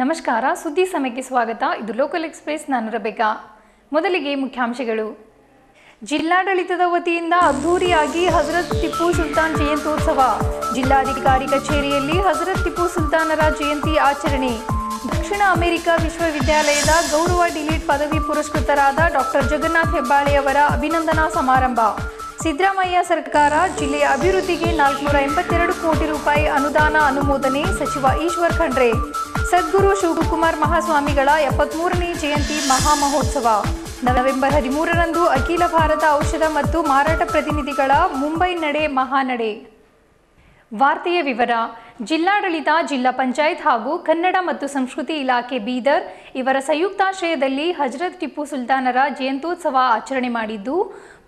ನಮಸ್ಕಾರ, ಸುದ್ದಿ ಸಮಯಕ್ಕೆ ಸ್ವಾಗತ. ಇದು ಲೋಕಲ್ ಎಕ್ಸ್ಪ್ರೆಸ್, ನಾನು ರಬೇಕಾ. ಮೊದಲಿಗೆ ಮುಖ್ಯಾಂಶಗಳು. ಜಿಲ್ಲಾಡಳಿತದ ವತಿಯಿಂದ ಅದ್ಧೂರಿಯಾಗಿ ಹಜರತ್ ಟಿಪ್ಪು ಸುಲ್ತಾನ್ ಜಯಂತ್ಯೋತ್ಸವ. ಜಿಲ್ಲಾಧಿಕಾರಿ ಕಚೇರಿಯಲ್ಲಿ ಹಜರತ್ ಟಿಪ್ಪು ಸುಲ್ತಾನರ ಜಯಂತಿ ಆಚರಣೆ. ದಕ್ಷಿಣ ಅಮೆರಿಕ ವಿಶ್ವವಿದ್ಯಾಲಯದ ಗೌರವ ಡಿಲೀಟ್ ಪದವಿ ಪುರಸ್ಕೃತರಾದ ಡಾಕ್ಟರ್ ಜಗನ್ನಾಥ್ ಹೆಬ್ಬಾಳೆ ಅವರ ಅಭಿನಂದನಾ ಸಮಾರಂಭ. ಸಿದ್ದರಾಮಯ್ಯ ಸರ್ಕಾರ ಜಿಲ್ಲೆಯ ಅಭಿವೃದ್ಧಿಗೆ ನಾಲ್ಕುನೂರ ಎಂಬತ್ತೆರಡು ಕೋಟಿ ರೂಪಾಯಿ ಅನುದಾನ ಅನುಮೋದನೆ ಸಚಿವ ಈಶ್ವರ್ ಖಂಡ್ರೆ. ಸದ್ಗುರು ಶಿವಕುಮಾರ್ ಮಹಾಸ್ವಾಮಿಗಳ ಎಪ್ಪತ್ಮೂರನೇ ಜಯಂತಿ ಮಹಾಮಹೋತ್ಸವ. ನವೆಂಬರ್ ಹದಿಮೂರರಂದು ಅಖಿಲ ಭಾರತ ಔಷಧ ಮತ್ತು ಮಾರಾಟ ಪ್ರತಿನಿಧಿಗಳ ಮುಂಬೈ ನಡೆ ಮಹಾನಡೆ. ವಾರ್ತೆಯ ವಿವರ, ಜಿಲ್ಲಾಡಳಿತ, ಜಿಲ್ಲಾ ಪಂಚಾಯತ್ ಹಾಗೂ ಕನ್ನಡ ಮತ್ತು ಸಂಸ್ಕೃತಿ ಇಲಾಖೆ ಬೀದರ್ ಇವರ ಸಂಯುಕ್ತಾಶ್ರಯದಲ್ಲಿ ಹಜರತ್ ಟಿಪ್ಪು ಸುಲ್ತಾನರ ಜಯಂತ್ಯೋತ್ಸವ ಆಚರಣೆ ಮಾಡಿದ್ದು,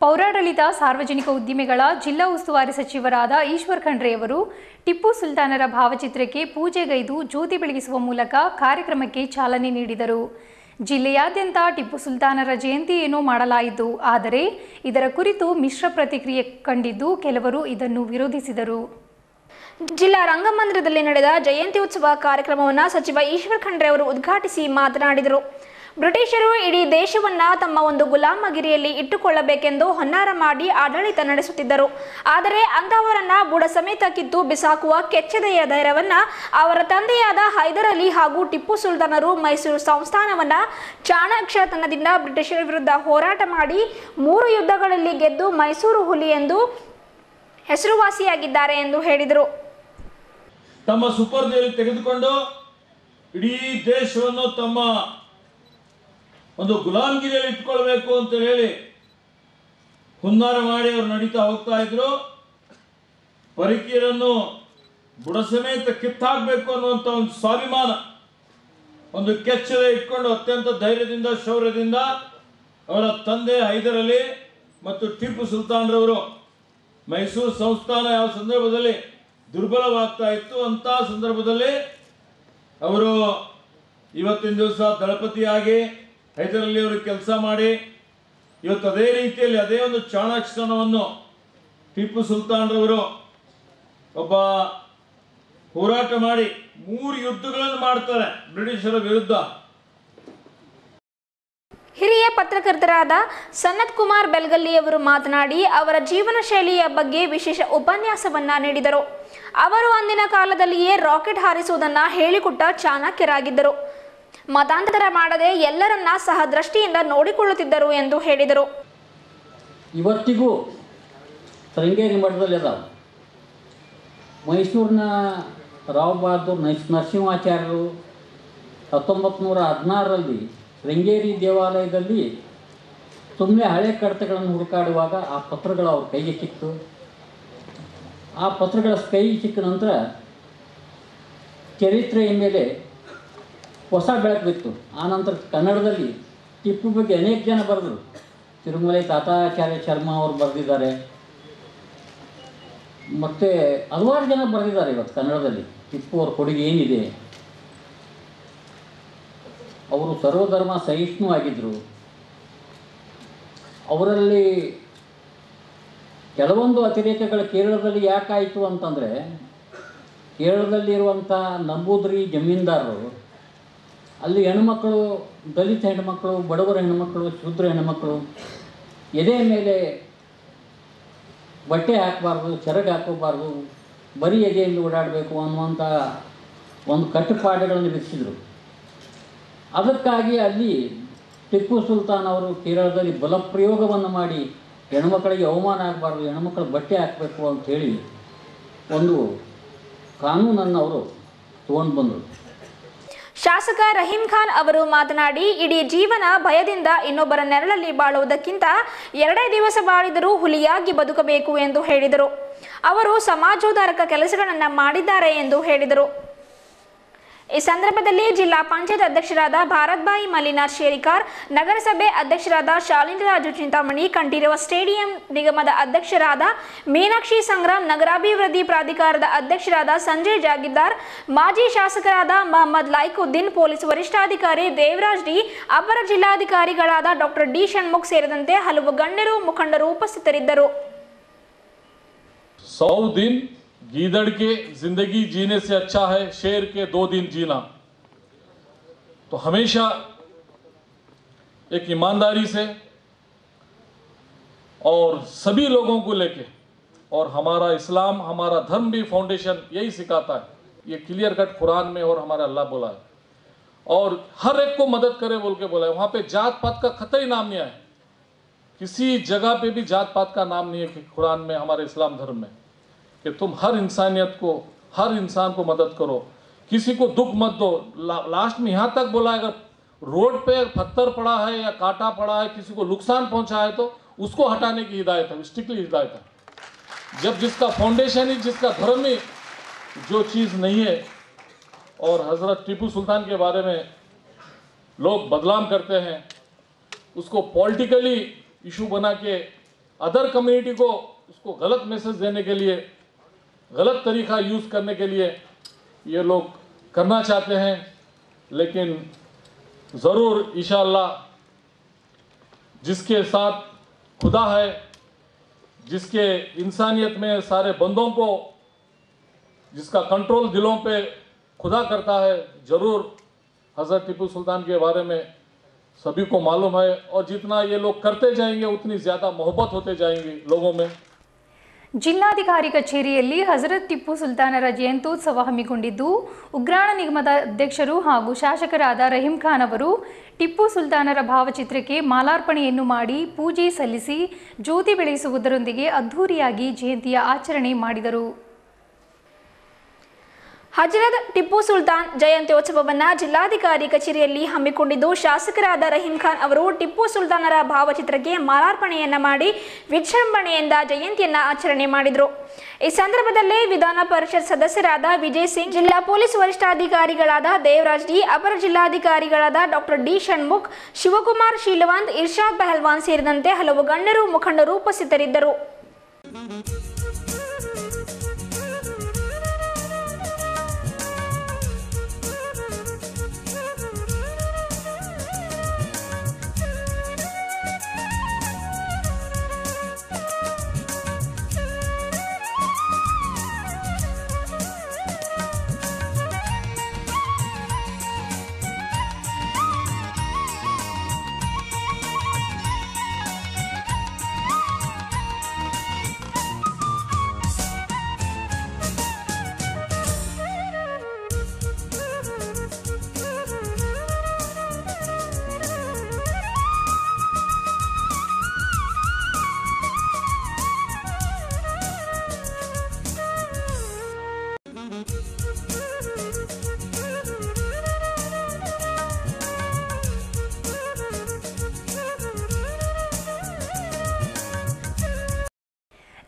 ಪೌರಾಡಳಿತ, ಸಾರ್ವಜನಿಕ ಉದ್ದಿಮೆಗಳ, ಜಿಲ್ಲಾ ಉಸ್ತುವಾರಿ ಸಚಿವರಾದ ಈಶ್ವರ್ ಖಂಡ್ರೆಯವರು ಟಿಪ್ಪು ಸುಲ್ತಾನರ ಭಾವಚಿತ್ರಕ್ಕೆ ಪೂಜೆಗೈದು ಜ್ಯೋತಿ ಬೆಳಗಿಸುವ ಮೂಲಕ ಕಾರ್ಯಕ್ರಮಕ್ಕೆ ಚಾಲನೆ ನೀಡಿದರು. ಜಿಲ್ಲೆಯಾದ್ಯಂತ ಟಿಪ್ಪು ಸುಲ್ತಾನರ ಜಯಂತಿಯೇನೂ ಮಾಡಲಾಯಿತು, ಆದರೆ ಇದರ ಕುರಿತು ಮಿಶ್ರ ಪ್ರತಿಕ್ರಿಯೆ ಕಂಡಿದ್ದು ಕೆಲವರು ಇದನ್ನು ವಿರೋಧಿಸಿದರು. ಜಿಲ್ಲಾ ರಂಗಮಂದಿರದಲ್ಲಿ ನಡೆದ ಜಯಂತಿ ಉತ್ಸವ ಕಾರ್ಯಕ್ರಮವನ್ನು ಸಚಿವ ಈಶ್ವರ್ ಖಂಡ್ರೆ ಅವರು ಉದ್ಘಾಟಿಸಿ ಮಾತನಾಡಿದರು. ಬ್ರಿಟಿಷರು ಇಡೀ ದೇಶವನ್ನ ತಮ್ಮ ಒಂದು ಗುಲಾಮಗಿರಿಯಲ್ಲಿ ಇಟ್ಟುಕೊಳ್ಳಬೇಕೆಂದು ಹೊನ್ನಾರ ಮಾಡಿ ಆಡಳಿತ ನಡೆಸುತ್ತಿದ್ದರು. ಆದರೆ ಅಂತಹವರನ್ನ ಬುಡ ಸಮೇತ ಕಿತ್ತು ಬಿಸಾಕುವ ಕೆಚ್ಚದೆಯ ಧೈರ್ಯವನ್ನ ಅವರ ತಂದೆಯಾದ ಹೈದರ್ ಅಲಿ ಹಾಗೂ ಟಿಪ್ಪು ಸುಲ್ತಾನರು ಮೈಸೂರು ಸಂಸ್ಥಾನವನ್ನ ಚಾಣಾಕ್ಷತನದಿಂದ ಬ್ರಿಟಿಷರ ವಿರುದ್ಧ ಹೋರಾಟ ಮಾಡಿ ಮೂರು ಯುದ್ಧಗಳಲ್ಲಿ ಗೆದ್ದು ಮೈಸೂರು ಹುಲಿ ಎಂದು ಹೆಸರುವಾಸಿಯಾಗಿದ್ದಾರೆ ಎಂದು ಹೇಳಿದರು. ತಮ್ಮ ಸುಪರ್ದಿಯಲ್ಲಿ ತೆಗೆದುಕೊಂಡು ಇಡೀ ದೇಶವನ್ನು ತಮ್ಮ ಒಂದು ಗುಲಾಮ್ಗಿರಿಯಲ್ಲಿ ಇಟ್ಕೊಳ್ಬೇಕು ಅಂತ ಹೇಳಿ ಹುನ್ನಾರ ಮಾಡಿ ಅವರು ನಡೀತಾ ಹೋಗ್ತಾ ಇದ್ರು. ಪರಿಕೀರನ್ನು ಬುಡ ಸಮೇತ ಕಿತ್ತಾಕ್ಬೇಕು ಅನ್ನುವಂಥ ಒಂದು ಸ್ವಾಭಿಮಾನ, ಒಂದು ಕೆಚ್ಚದೆ ಇಟ್ಕೊಂಡು ಅತ್ಯಂತ ಧೈರ್ಯದಿಂದ, ಶೌರ್ಯದಿಂದ ಅವರ ತಂದೆ ಹೈದರ್ ಅಲಿ ಮತ್ತು ಟಿಪ್ಪು ಸುಲ್ತಾನ್ರವರು ಮೈಸೂರು ಸಂಸ್ಥಾನ ಯಾವ ಸಂದರ್ಭದಲ್ಲಿ ದುರ್ಬಲವಾಗ್ತಾ ಇತ್ತು ಅಂತ ಸಂದರ್ಭದಲ್ಲಿ ಅವರು ಇವತ್ತಿನ ದಿವಸ ದಳಪತಿಯಾಗಿ ಹೈದರಲ್ಲಿ ಅವರು ಕೆಲಸ ಮಾಡಿ ಇವತ್ತು ಅದೇ ರೀತಿಯಲ್ಲಿ ಅದೇ ಒಂದು ಚಾಣಾಕ್ಷಣವನ್ನು ಟಿಪ್ಪು ಸುಲ್ತಾನ್ರವರು ಒಬ್ಬ ಹೋರಾಟ ಮಾಡಿ ಮೂರು ಯುದ್ಧಗಳನ್ನು ಮಾಡ್ತಾರೆ ಬ್ರಿಟಿಷರ ವಿರುದ್ಧ. ಹಿರಿಯ ಪತ್ರಕರ್ತರಾದ ಸನತ್ ಕುಮಾರ್ ಬೆಲ್ಗಲ್ಲಿ ಅವರು ಮಾತನಾಡಿ ಅವರ ಜೀವನ ಶೈಲಿಯ ಬಗ್ಗೆ ವಿಶೇಷ ಉಪನ್ಯಾಸವನ್ನ ನೀಡಿದರು. ಅವರು ಅಂದಿನ ಕಾಲದಲ್ಲಿಯೇ ರಾಕೆಟ್ ಹಾರಿಸುವುದನ್ನು ಹೇಳಿಕೊಟ್ಟ ಚಾಣಕ್ಯರಾಗಿದ್ದರು. ಮತಾಂತರ ಮಾಡದೆ ಎಲ್ಲರನ್ನ ಸಹ ದೃಷ್ಟಿಯಿಂದ ನೋಡಿಕೊಳ್ಳುತ್ತಿದ್ದರು ಎಂದು ಹೇಳಿದರು. ಇವತ್ತಿಗೂ ಶೃಂಗೇರಿ ಮಠದಲ್ಲಿ ಅದಾವ. ಮೈಸೂರಿನ ರಾವ್ ಬಹದ್ದೂರ್ ನರಸಿಂಹಾಚಾರ್ಯರು ಹತ್ತೊಂಬತ್ತು ನೂರ ಹದಿನಾರರಲ್ಲಿ ಶೃಂಗೇರಿ ದೇವಾಲಯದಲ್ಲಿ ಸುಮ್ಮನೆ ಹಳೆ ಕಡತಗಳನ್ನು ಹುಡುಕಾಡುವಾಗ ಆ ಪತ್ರಗಳು ಅವ್ರ ಕೈಗೆ ಸಿಕ್ತು. ಆ ಪತ್ರಗಳ ಸ್ಕೈ ಸಿಕ್ಕ ನಂತರ ಚರಿತ್ರೆಯ ಮೇಲೆ ಹೊಸ ಬೆಳಕು ಬಿತ್ತು ನಂತರ ಕನ್ನಡದಲ್ಲಿ ಟಿಪ್ಪು ಬಗ್ಗೆ ಅನೇಕ ಜನ ಬರೆದರು. ತಿರುಮಲೆ ತಾತಾಚಾರ್ಯ ಶರ್ಮ ಅವರು ಬರೆದಿದ್ದಾರೆ. ಮತ್ತು ಹಲವಾರು ಜನ ಬರೆದಿದ್ದಾರೆ ಇವತ್ತು ಕನ್ನಡದಲ್ಲಿ. ಟಿಪ್ಪು ಅವ್ರ ಕೊಡುಗೆ ಏನಿದೆ? ಅವರು ಸರ್ವಧರ್ಮ ಸಹಿಷ್ಣು ಆಗಿದ್ದರು ಅವರಲ್ಲಿ ಕೆಲವೊಂದು ಅತಿರೇಕಗಳು ಕೇರಳದಲ್ಲಿ ಯಾಕಾಯಿತು ಅಂತಂದರೆ ಕೇರಳದಲ್ಲಿರುವಂಥ ನಂಬೂದ್ರಿ ಜಮೀನ್ದಾರರು, ಅಲ್ಲಿ ಹೆಣ್ಮಕ್ಕಳು ದಲಿತ ಹೆಣ್ಮಕ್ಳು, ಬಡವರ ಹೆಣ್ಮಕ್ಳು, ಶೂದ್ರ ಹೆಣ್ಮಕ್ಳು, ಎದೆ ಮೇಲೆ ಬಟ್ಟೆ ಹಾಕಬಾರ್ದು, ಚರಗ ಹಾಕೋಬಾರ್ದು ಬರೀ ಎದೆಯಲ್ಲಿ ಓಡಾಡಬೇಕು ಅನ್ನುವಂಥ ಒಂದು ಕಟ್ಟುಪಾಡುಗಳನ್ನು ವಿಧಿಸಿದರು. ಅದಕ್ಕಾಗಿ ಅಲ್ಲಿ ಟಿಪ್ಪು ಸುಲ್ತಾನ್ ಅವರು ಕೇರಳದಲ್ಲಿ ಬಲಪ್ರಯೋಗವನ್ನು ಮಾಡಿ ಹೆಣ್ಮಕ್ಳಿಗೆ ಅವಮಾನ ಆಗಬಾರ್ದು, ಹೆಣ್ಮಕ್ಳು ಬಟ್ಟೆ ಹಾಕಬೇಕು ಅಂಥೇಳಿ ಒಂದು ಕಾನೂನನ್ನು ಅವರು ತೊಗೊಂಡು ಬಂದರು. ಶಾಸಕ ರಹೀಂ ಖಾನ್ ಅವರು ಮಾತನಾಡಿ, ಇಡೀ ಜೀವನ ಭಯದಿಂದ ಇನ್ನೊಬ್ಬರ ನೆರಳಲ್ಲಿ ಬಾಳುವುದಕ್ಕಿಂತ ಎರಡೇ ದಿವಸ ಬಾಳಿದರೂ ಹುಲಿಯಾಗಿ ಬದುಕಬೇಕು ಎಂದು ಹೇಳಿದರು. ಅವರು ಸಮಾಜೋಧಾರಕ ಕೆಲಸಗಳನ್ನು ಮಾಡಿದ್ದಾರೆ ಎಂದು ಹೇಳಿದರು. ಈ ಸಂದರ್ಭದಲ್ಲಿ ಜಿಲ್ಲಾ ಪಂಚಾಯತ್ ಅಧ್ಯಕ್ಷರಾದ ಭಾರತ್ಬಾಯಿ ಮಲ್ಲಿನಾರ್ ಶೇರಿಕಾರ್, ನಗರಸಭೆ ಅಧ್ಯಕ್ಷರಾದ ಶಾಲಿಂದ್ರಾಜು ಚಿಂತಾಮಣಿ, ಕಂಠೀರವ ಸ್ಟೇಡಿಯಂ ನಿಗಮದ ಅಧ್ಯಕ್ಷರಾದ ಮೀನಾಕ್ಷಿ ಸಂಗ್ರಾಮ್, ನಗರಾಭಿವೃದ್ಧಿ ಪ್ರಾಧಿಕಾರದ ಅಧ್ಯಕ್ಷರಾದ ಸಂಜಯ್ ಜಾಗಿದ್ದಾರ್, ಮಾಜಿ ಶಾಸಕರಾದ ಮೊಹಮ್ಮದ್ ಲೈಕುದ್ದೀನ್, ಪೊಲೀಸ್ ವರಿಷ್ಠಾಧಿಕಾರಿ ದೇವರಾಜ್ ಡಿ, ಅಪರ ಜಿಲ್ಲಾಧಿಕಾರಿಗಳಾದ ಡಾಕ್ಟರ್ ಡಿ ಷಣ್ಮುಖ್ ಸೇರಿದಂತೆ ಹಲವು ಗಣ್ಯರು, ಮುಖಂಡರು ಉಪಸ್ಥಿತರಿದ್ದರು. गीदड़ के ज़िंदगी जीने से अच्छा है, शेर के दो दिन जीना। तो हमेशा एक ईमानदारी से और सभी लोगों को लेके, और हमारा इस्लाम, हमारा धर्म भी फाउंडेशन यही सिखाता है। ये क्लियर कट कुरान में और हमारा अल्लाह बोला है। और हर एक को मदद करे बोल के बोला है। वहाँ पे जात पात का कतई नाम नहीं आया। किसी जगह पे भी जात पात का नाम नहीं है कुरान में, हमारे इस्लाम धर्म में। कि तुम हर इंसानियत को हर इंसान को मदद करो। किसी को दुख मत दो। ला, लास्ट में यहाँ तक बोला अगर रोड पे पत्थर पड़ा है या कांटा पड़ा है किसी को नुकसान पहुँचा है तो उसको हटाने की हिदायत है स्ट्रिक्टली हिदायत है। जब जिसका फाउंडेशन ही जिसका धर्म ही जो चीज़ नहीं है और हज़रत टीपू सुल्तान के बारे में लोग बदनाम करते हैं उसको पॉलिटिकली इशू बना के अदर कम्युनिटी को उसको गलत मैसेज देने के लिए गलत तरीका यूज़ करने के लिए ये लोग करना चाहते हैं, लेकिन ज़रूर, इंशाअल्लाह, जिसके साथ खुदा है, जिसके इंसानियत में सारे बंदों को, जिसका कंट्रोल दिलों पे खुदा करता है, ज़रूर हज़रत टीपू सुल्तान के बारे में सभी को मालूम है, और जितना ये लोग करते जाएँगे, उतनी ज़्यादा मोहब्बत होते जाएँगी लोगों में। ಜಿಲ್ಲಾಧಿಕಾರಿ ಕಚೇರಿಯಲ್ಲಿ ಹಜರತ್ ಟಿಪ್ಪು ಸುಲ್ತಾನರ ಜಯಂತ್ಯೋತ್ಸವ ಹಮ್ಮಿಕೊಂಡಿದ್ದು, ಉಗ್ರಾಣ ನಿಗಮದ ಅಧ್ಯಕ್ಷರು ಹಾಗೂ ಶಾಸಕರಾದ ರಹೀಂ ಖಾನ್ ಅವರು ಟಿಪ್ಪು ಸುಲ್ತಾನರ ಭಾವಚಿತ್ರಕ್ಕೆ ಮಾಲಾರ್ಪಣೆಯನ್ನು ಮಾಡಿ ಪೂಜೆ ಸಲ್ಲಿಸಿ, ಜ್ಯೋತಿ ಬೆಳೆಸುವುದರೊಂದಿಗೆ ಅದ್ಧೂರಿಯಾಗಿ ಜಯಂತಿಯ ಆಚರಣೆ ಮಾಡಿದರು. ಹಜರತ್ ಟಿಪ್ಪು ಸುಲ್ತಾನ್ ಜಯಂತ್ಯೋತ್ಸವವನ್ನು ಜಿಲ್ಲಾಧಿಕಾರಿ ಕಚೇರಿಯಲ್ಲಿ ಹಮ್ಮಿಕೊಂಡಿದ್ದು, ಶಾಸಕರಾದ ರಹೀಂ ಖಾನ್ ಅವರು ಟಿಪ್ಪು ಸುಲ್ತಾನರ ಭಾವಚಿತ್ರಕ್ಕೆ ಮಾಲಾರ್ಪಣೆಯನ್ನ ಮಾಡಿ ವಿಜೃಂಭಣೆಯಿಂದ ಜಯಂತಿಯನ್ನ ಆಚರಣೆ ಮಾಡಿದರು. ಈ ಸಂದರ್ಭದಲ್ಲಿ ವಿಧಾನ ಪರಿಷತ್ ಸದಸ್ಯರಾದ ವಿಜಯ್ ಸಿಂಗ್, ಜಿಲ್ಲಾ ಪೊಲೀಸ್ ವರಿಷ್ಠಾಧಿಕಾರಿಗಳಾದ ದೇವರಾಜ್ ಡಿ, ಅಪರ ಜಿಲ್ಲಾಧಿಕಾರಿಗಳಾದ ಡಾಕ್ಟರ್ ಡಿ ಷಣ್ಮುಖ್, ಶಿವಕುಮಾರ್ ಶೀಲವಂತ್ ಇರ್ಷಾದ್ ಪೆಹಲ್ವಾನ್ ಸೇರಿದಂತೆ ಹಲವು ಗಣ್ಯರು ಮುಖಂಡರು ಉಪಸ್ಥಿತರಿದ್ದರು.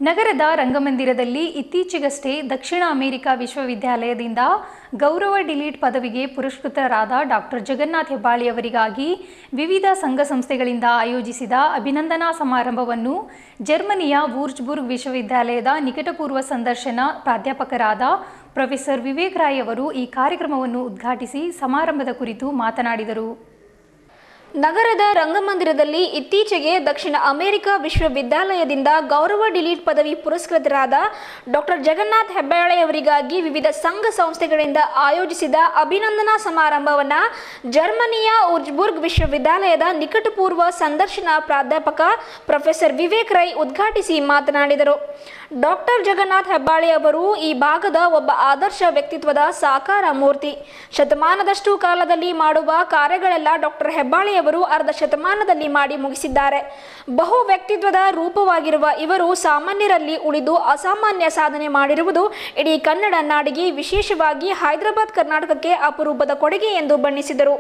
ನಗರದ ರಂಗಮಂದಿರದಲ್ಲಿ ಇತ್ತೀಚೆಗಷ್ಟೇ ದಕ್ಷಿಣ ಅಮೆರಿಕ ವಿಶ್ವವಿದ್ಯಾಲಯದಿಂದ ಗೌರವ ಡಿಲೀಟ್ ಪದವಿಗೆ ಪುರಸ್ಕೃತರಾದ ಡಾಕ್ಟರ್ ಜಗನ್ನಾಥ್ ಹೆಬ್ಬಾಳಿ ಅವರಿಗಾಗಿ ವಿವಿಧ ಸಂಘ ಸಂಸ್ಥೆಗಳಿಂದ ಆಯೋಜಿಸಿದ ಅಭಿನಂದನಾ ಸಮಾರಂಭವನ್ನು ಜರ್ಮನಿಯ ವೂರ್ಜ್ಬುರ್ಗ್ ವಿಶ್ವವಿದ್ಯಾಲಯದ ನಿಕಟಪೂರ್ವ ಸಂದರ್ಶನ ಪ್ರಾಧ್ಯಾಪಕರಾದ ಪ್ರೊಫೆಸರ್ ವಿವೇಕ್ ರಾಯ್ ಅವರು ಈ ಕಾರ್ಯಕ್ರಮವನ್ನು ಉದ್ಘಾಟಿಸಿ ಸಮಾರಂಭದ ಕುರಿತು ಮಾತನಾಡಿದರು. ನಗರದ ರಂಗಮಂದಿರದಲ್ಲಿ ಇತ್ತೀಚೆಗೆ ದಕ್ಷಿಣ ಅಮೆರಿಕ ವಿಶ್ವವಿದ್ಯಾಲಯದಿಂದ ಗೌರವ ಡಿಲೀಟ್ ಪದವಿ ಪುರಸ್ಕೃತರಾದ ಡಾಕ್ಟರ್ ಜಗನ್ನಾಥ್ ಹೆಬ್ಬಾಳೆಯವರಿಗಾಗಿ ವಿವಿಧ ಸಂಘ ಸಂಸ್ಥೆಗಳಿಂದ ಆಯೋಜಿಸಿದ ಅಭಿನಂದನಾ ಸಮಾರಂಭವನ್ನು ಜರ್ಮನಿಯ ಉರ್ಜ್ಬುರ್ಗ್ ವಿಶ್ವವಿದ್ಯಾಲಯದ ನಿಕಟಪೂರ್ವ ಸಂದರ್ಶನ ಪ್ರಾಧ್ಯಾಪಕ ಪ್ರೊಫೆಸರ್ ವಿವೇಕ್ ರೈ ಉದ್ಘಾಟಿಸಿ ಮಾತನಾಡಿದರು. ಡಾಕ್ಟರ್ ಜಗನ್ನಾಥ್ ಹೆಬ್ಬಾಳೆ ಅವರು ಈ ಭಾಗದ ಒಬ್ಬ ಆದರ್ಶ ವ್ಯಕ್ತಿತ್ವದ ಸಾಕಾರ ಮೂರ್ತಿ. ಶತಮಾನದಷ್ಟು ಕಾಲದಲ್ಲಿ ಮಾಡುವ ಕಾರ್ಯಗಳೆಲ್ಲ ಡಾಕ್ಟರ್ ಹೆಬ್ಬಾಳೆ ಅವರು ಅರ್ಧ ಶತಮಾನದಲ್ಲಿ ಮಾಡಿ ಮುಗಿಸಿದ್ದಾರೆ. ಬಹು ವ್ಯಕ್ತಿತ್ವದ ರೂಪವಾಗಿರುವ ಇವರು ಸಾಮಾನ್ಯರಲ್ಲಿ ಉಳಿದು ಅಸಾಮಾನ್ಯ ಸಾಧನೆ ಮಾಡಿರುವುದು ಇಡೀ ಕನ್ನಡ ನಾಡಿಗೆ ವಿಶೇಷವಾಗಿ ಹೈದರಾಬಾದ್ ಕರ್ನಾಟಕಕ್ಕೆ ಅಪರೂಪದ ಕೊಡುಗೆ ಎಂದು ಬಣ್ಣಿಸಿದರು.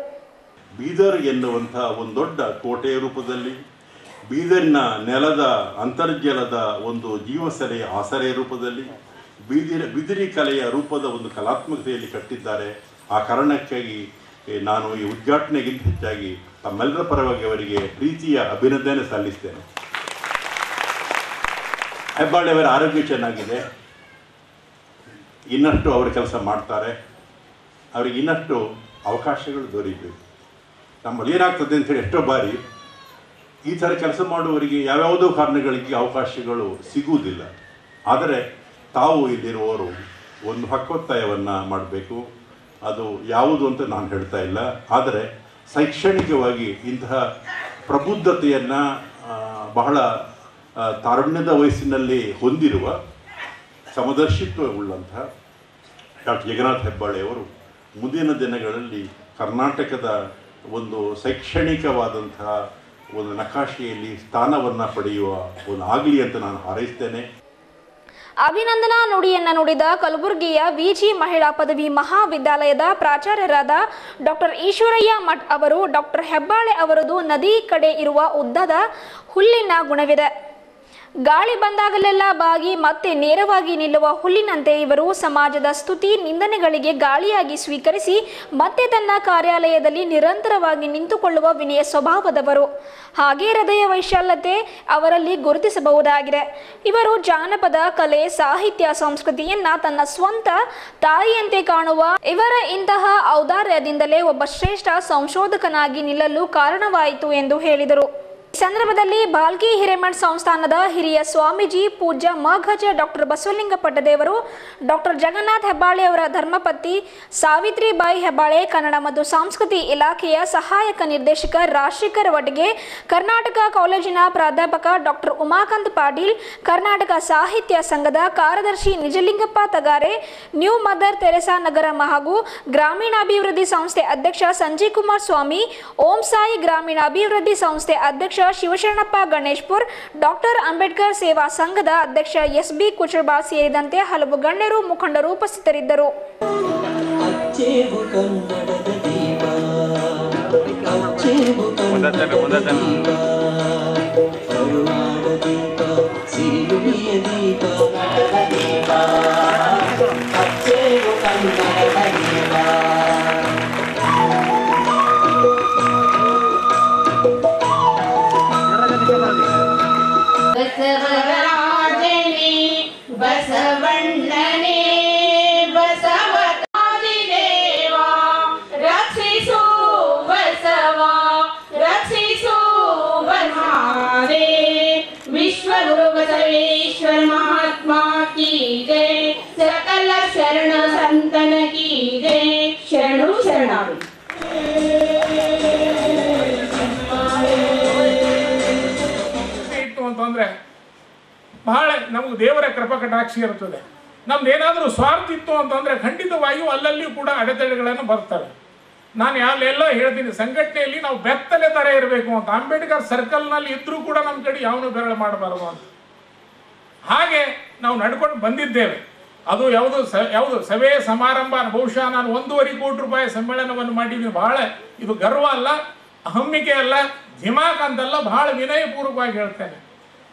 ಬೀದರ್ ಎನ್ನುವಂತಹ ಒಂದು ದೊಡ್ಡ ಕೋಟೆಯ ರೂಪದಲ್ಲಿ ಬೀದರಿನ ನೆಲದ ಅಂತರ್ಜಲದ ಒಂದು ಜೀವಸೆಲೆಯ ಆಸರೆಯ ರೂಪದಲ್ಲಿ, ಬೀದಿರ, ಬಿದಿರಿ ಕಲೆಯ ರೂಪದ ಒಂದು ಕಲಾತ್ಮಕತೆಯಲ್ಲಿ ಕಟ್ಟಿದ್ದಾರೆ. ಆ ಕಾರಣಕ್ಕಾಗಿ ನಾನು ಈ ಉದ್ಘಾಟನೆಗಿಂತ ಹೆಚ್ಚಾಗಿ ತಮ್ಮೆಲ್ಲರ ಪರವಾಗಿ ಅವರಿಗೆ ಪ್ರೀತಿಯ ಅಭಿನಂದನೆ ಸಲ್ಲಿಸ್ತೇನೆ. ಹೆಬ್ಬಾಳೆ ಅವರ ಆರೋಗ್ಯ ಚೆನ್ನಾಗಿದೆ. ಇನ್ನಷ್ಟು ಅವರು ಕೆಲಸ ಮಾಡ್ತಾರೆ. ಅವರಿಗೆ ಇನ್ನಷ್ಟು ಅವಕಾಶಗಳು ದೊರೀಬೇಕು ನಮ್ಮಲ್ಲಿ ಏನಾಗ್ತದೆ ಅಂತೇಳಿ ಎಷ್ಟೋ ಬಾರಿ ಈ ಥರ ಕೆಲಸ ಮಾಡುವವರಿಗೆ ಯಾವ್ಯಾವುದೋ ಕಾರಣಗಳಿಗೆ ಅವಕಾಶಗಳು ಸಿಗುವುದಿಲ್ಲ. ಆದರೆ ತಾವು ಇಲ್ಲಿರುವವರು ಒಂದು ಹಕ್ಕೊತ್ತಾಯವನ್ನು ಮಾಡಬೇಕು. ಅದು ಯಾವುದು ಅಂತ ನಾನು ಹೇಳ್ತಾ ಇಲ್ಲ. ಆದರೆ ಶೈಕ್ಷಣಿಕವಾಗಿ ಇಂತಹ ಪ್ರಬುದ್ಧತೆಯನ್ನು ಬಹಳ ತಾರುಣ್ಯದ ವಯಸ್ಸಿನಲ್ಲಿ ಹೊಂದಿರುವ ಸಮದರ್ಶಿತ್ವವುಳ್ಳಂತಹ ಡಾಕ್ಟರ್ ಜಗನ್ನಾಥ ಹೆಬ್ಬಾಳೆಯವರು ಮುಂದಿನ ದಿನಗಳಲ್ಲಿ ಕರ್ನಾಟಕದ ಒಂದು ಶೈಕ್ಷಣಿಕವಾದಂತಹ ಒಂದು ನಕಾಶೆಯಲ್ಲಿ ಸ್ಥಾನವನ್ನ ಪಡೆಯುವ ಒಂದು ಆಗಲಿ ಅಂತ ನಾನು ಹಾರೈಸ್ತೇನೆ. ಅಭಿನಂದನಾ ನುಡಿಯನ್ನ ನುಡಿದ ಕಲಬುರಗಿಯ ವಿಜಿ ಮಹಿಳಾ ಪದವಿ ಮಹಾವಿದ್ಯಾಲಯದ ಪ್ರಾಚಾರ್ಯರಾದ ಡಾಕ್ಟರ್ ಈಶ್ವರಯ್ಯ ಮಠ್ ಅವರು ಡಾಕ್ಟರ್ ಹೆಬ್ಬಾಳೆ ಅವರದು ನದಿ ಕಡೆ ಇರುವ ಉದ್ದದ ಹುಲ್ಲಿನ ಗುಣವಿದೆ. ಗಾಳಿ ಬಂದಾಗಲೆಲ್ಲ ಬಾಗಿ ಮತ್ತೆ ನೇರವಾಗಿ ನಿಲ್ಲುವ ಹುಲ್ಲಿನಂತೆ ಇವರು ಸಮಾಜದ ಸ್ತುತಿ ನಿಂದನೆಗಳಿಗೆ ಗಾಳಿಯಾಗಿ ಸ್ವೀಕರಿಸಿ ಮತ್ತೆ ತನ್ನ ಕಾರ್ಯಾಲಯದಲ್ಲಿ ನಿರಂತರವಾಗಿ ನಿಂತುಕೊಳ್ಳುವ ವಿನಯ ಸ್ವಭಾವದವರು. ಹಾಗೆ ಹೃದಯ ವೈಶಾಲ್ಯತೆ ಅವರಲ್ಲಿ ಗುರುತಿಸಬಹುದಾಗಿದೆ. ಇವರು ಜಾನಪದ, ಕಲೆ, ಸಾಹಿತ್ಯ, ಸಂಸ್ಕೃತಿಯನ್ನ ತನ್ನ ಸ್ವಂತ ತಾಯಿಯಂತೆ ಕಾಣುವ, ಇವರ ಇಂತಹ ಔದಾರ್ಯದಿಂದಲೇ ಒಬ್ಬ ಶ್ರೇಷ್ಠ ಸಂಶೋಧಕನಾಗಿ ನಿಲ್ಲಲು ಕಾರಣವಾಯಿತು ಎಂದು ಹೇಳಿದರು. ಸಂದರ್ಭದಲ್ಲಿ ಬಾಲ್ಕಿ ಹಿರೇಮಠ್ ಸಂಸ್ಥಾನದ ಹಿರಿಯ ಸ್ವಾಮೀಜಿ ಪೂಜ್ಯ ಮಗಜ ಡಾಕ್ಟರ್ ಬಸವಲಿಂಗ ಪಟ್ಟದೇವರು ಡಾಕ್ಟರ್ ಜಗನ್ನಾಥ್ ಹೆಬ್ಬಾಳೆ ಅವರ ಧರ್ಮಪತ್ನಿ ಸಾವಿತ್ರಿಬಾಯಿ ಹೆಬ್ಬಾಳೆ, ಕನ್ನಡ ಮತ್ತು ಸಂಸ್ಕೃತಿ ಇಲಾಖೆಯ ಸಹಾಯಕ ನಿರ್ದೇಶಕ ರಾಜಶೇಖರ್ ವಡ್ಗೆ ಕರ್ನಾಟಕ ಕಾಲೇಜಿನ ಪ್ರಾಧ್ಯಾಪಕ ಡಾಕ್ಟರ್ ಉಮಾಕಾಂತ್ ಪಾಟೀಲ್, ಕರ್ನಾಟಕ ಸಾಹಿತ್ಯ ಸಂಘದ ಕಾರ್ಯದರ್ಶಿ Nijalingappa Tagare, new Mother Teresa Nagar ಹಾಗೂ ಗ್ರಾಮೀಣಾಭಿವೃದ್ಧಿ ಸಂಸ್ಥೆ ಅಧ್ಯಕ್ಷ ಸಂಜಯ್ ಕುಮಾರ್ ಸ್ವಾಮಿ, ಓಂ ಸಾಯಿ ಗ್ರಾಮೀಣಾಭಿವೃದ್ಧಿ ಸಂಸ್ಥೆ ಅಧ್ಯಕ್ಷ ಶಿವಶರಣಪ್ಪ ಗಣೇಶ್ಪುರ್ ಡಾಕ್ಟರ್ ಅಂಬೇಡ್ಕರ್ ಸೇವಾ ಸಂಘದ ಅಧ್ಯಕ್ಷ ಎಸ್ ಬಿ ಕುಚರ್ಬಾ ಸೇರಿದಂತೆ ಹಲವು ಗಣ್ಯರು ಮುಖಂಡರು ಉಪಸ್ಥಿತರಿದ್ದರು. ಕಟಾಕ್ಷಿ ಇರ್ತದೆ. ನಮ್ದು ಏನಾದರೂ ಸ್ವಾರ್ಥ ಇತ್ತು ಅಂತಂದ್ರೆ ಖಂಡಿತವಾಗಿಯೂ ಅಲ್ಲಲ್ಲಿಯೂ ಕೂಡ ಅಡೆತಡೆಗಳನ್ನು ಬರ್ತವೆ. ನಾನು ಯಾವೆಲ್ಲ ಹೇಳ್ತೀನಿ, ಸಂಘಟನೆಯಲ್ಲಿ ನಾವು ಬೆತ್ತಲೆ ತರ ಇರಬೇಕು ಅಂತ. ಅಂಬೇಡ್ಕರ್ ಸರ್ಕಲ್ನಲ್ಲಿ ಇದ್ದರೂ ಕೂಡ ನಮ್ಮ ಕಡೆ ಯಾವನು ಬೆರಳು ಮಾಡಬಾರದು ಅಂತ. ಹಾಗೆ ನಾವು ನಡ್ಕೊಂಡು ಬಂದಿದ್ದೇವೆ. ಅದು ಯಾವುದು ಸ, ಯಾವುದು ಸಭೆ ಸಮಾರಂಭ, ಬಹುಶಃ ನಾನು ಒಂದೂವರೆ ಕೋಟಿ ರೂಪಾಯಿ ಸಮ್ಮೇಳನವನ್ನು ಮಾಡಿದ್ದೀನಿ, ಬಹಳ ಇದು ಗರ್ವ ಅಲ್ಲ ಅಹಮ್ಮಿಕೆ ಅಲ್ಲ, ಧಿಮಾಕ್ ಅಂತಲ್ಲ ಬಹಳ ವಿನಯಪೂರ್ವಕವಾಗಿ ಹೇಳ್ತೇನೆ.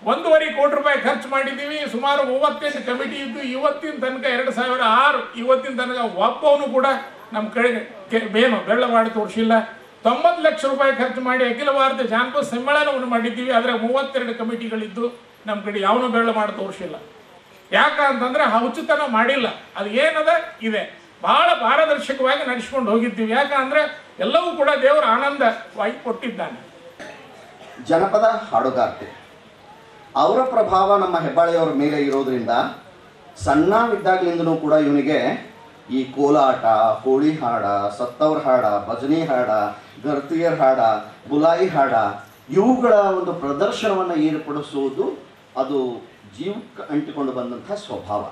ಒಂದೂವರೆ ಕೋಟಿ ರೂಪಾಯಿ ಖರ್ಚು ಮಾಡಿದ್ದೀವಿ. ಸುಮಾರು ಮೂವತ್ತೆಂಟು ಕಮಿಟಿ ಇದ್ದು ಇವತ್ತಿನ ತನಕ ಎರಡು ಸಾವಿರ ಆರು, ಇವತ್ತಿನ ತನಕ ಒಬ್ಬವನು ಕೂಡ ನಮ್ಮ ಕಡೆ ಕೆ- ಏನು ಬೆಳ್ಳ ಮಾಡಿ ತೋರಿಸಿಲ್ಲ. ತೊಂಬತ್ತು ಲಕ್ಷ ರೂಪಾಯಿ ಖರ್ಚು ಮಾಡಿ ಅಖಿಲ ಭಾರತ ಜಾನಪದ ಸಮ್ಮೇಳನವನ್ನು ಮಾಡಿದ್ದೀವಿ. ಆದರೆ ಮೂವತ್ತೆರಡು ಕಮಿಟಿಗಳಿದ್ದು ನಮ್ಮ ಕಡೆ ಯಾವನು ಬೆಳ್ಳ ಮಾಡಿ ತೋರಿಸಿಲ್ಲ. ಯಾಕ ಅಂತಂದ್ರೆ ಆ ಉಚಿತನ ಮಾಡಿಲ್ಲ. ಅದು ಏನದ? ಇದೆ. ಬಹಳ ಪಾರದರ್ಶಕವಾಗಿ ನಡೆಸ್ಕೊಂಡು ಹೋಗಿದ್ದೀವಿ. ಯಾಕಂದ್ರೆ ಎಲ್ಲವೂ ಕೂಡ ದೇವರ ಆನಂದವಾಗಿ ಕೊಟ್ಟಿದ್ದಾನೆ. ಜನಪದ ಹಾಡುಗಾರ್ತಿ. ಅವರ ಪ್ರಭಾವ ನಮ್ಮ ಹೆಬ್ಬಾಳೆಯವರ ಮೇಲೆ ಇರೋದ್ರಿಂದ ಸಣ್ಣವಿದ್ದಾಗಲಿಂದನೂ ಕೂಡ ಇವನಿಗೆ ಈ ಕೋಲಾಟ, ಹೋಳಿ ಹಾಡ, ಸತ್ತವ್ರ ಹಾಡ, ಭಜನಿ ಹಾಡ, ಗರ್ತಿಯರ್ ಹಾಡ ಬುಲಾಯಿ ಹಾಡ, ಇವುಗಳ ಒಂದು ಪ್ರದರ್ಶನವನ್ನು ಏರ್ಪಡಿಸುವುದು ಅದು ಜೀವಕ್ಕೆ ಅಂಟಿಕೊಂಡು ಬಂದಂಥ ಸ್ವಭಾವ.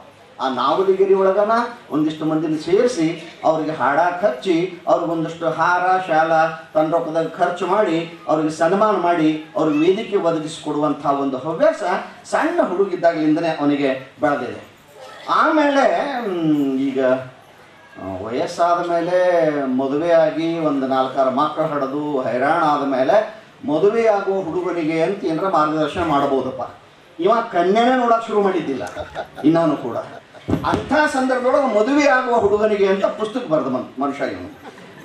ಆ ನಾವಲಿಗಿರಿ ಒಳಗನ ಒಂದಿಷ್ಟು ಮಂದಿನ ಸೇರಿಸಿ ಅವರಿಗೆ ಹಾಡ ಖರ್ಚಿ ಅವ್ರಿಗೊಂದಿಷ್ಟು ಹಾರ, ಶಾಲ ತನ್ನ ರೊಕ್ಕದಾಗ ಖರ್ಚು ಮಾಡಿ, ಅವ್ರಿಗೆ ಸನ್ಮಾನ ಮಾಡಿ ಅವ್ರಿಗೆ ವೇದಿಕೆ ಒದಗಿಸಿಕೊಡುವಂಥ ಒಂದು ಹವ್ಯಾಸ ಸಣ್ಣ ಹುಡುಗಿದ್ದಾಗಲಿಂದನೇ ಅವನಿಗೆ ಬೆಳೆದಿದೆ. ಆಮೇಲೆ ಈಗ ವಯಸ್ಸಾದ ಮೇಲೆ ಮದುವೆ ಆಗಿ ಒಂದು ನಾಲ್ಕಾರು ಮಕ್ಕಳು ಹಡದು, ಹೈರಾಣ ಆದ ಮೇಲೆ ಮದುವೆ ಆಗುವ ಹುಡುಗನಿಗೆ ಅಂತ ಏನಾರ ಮಾರ್ಗದರ್ಶನ ಮಾಡಬಹುದಪ್ಪ. ಇವ ಕನ್ಯೆನೇ ನೋಡಕ್ ಶುರು ಮಾಡಿದ್ದಿಲ್ಲ. ಇನ್ನವನು ಕೂಡ. ಅಂಥ ಸಂದರ್ಭದೊಳಗೆ ಮದುವೆ ಆಗುವ ಹುಡುಗನಿಗೆ ಅಂತ ಪುಸ್ತಕ ಬರೆದ ಮನ್, ಮನುಷ್ಯ ಇವನು.